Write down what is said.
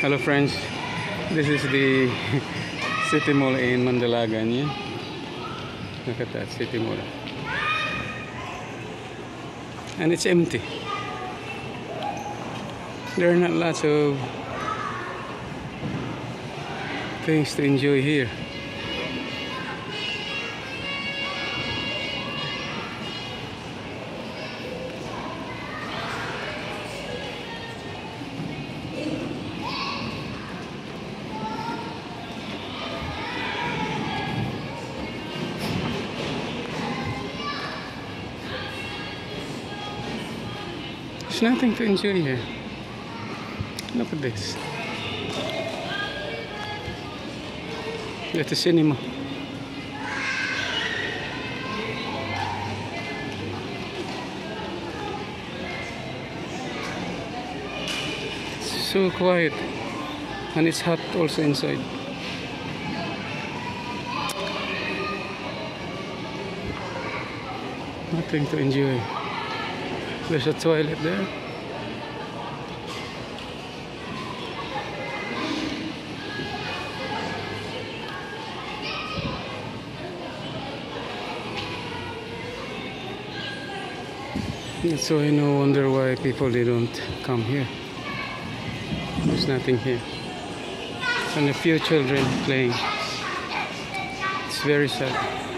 Hello friends, this is the city mall in Mandalagan. Yeah? Look at that city mall. And it's empty. There are not lots of things to enjoy here. There's nothing to enjoy here. Look at this. At the cinema. So quiet. And it's hot also inside. Nothing to enjoy. There's a toilet there. So I no wonder why people they don't come here. There's nothing here. And a few children playing. It's very sad.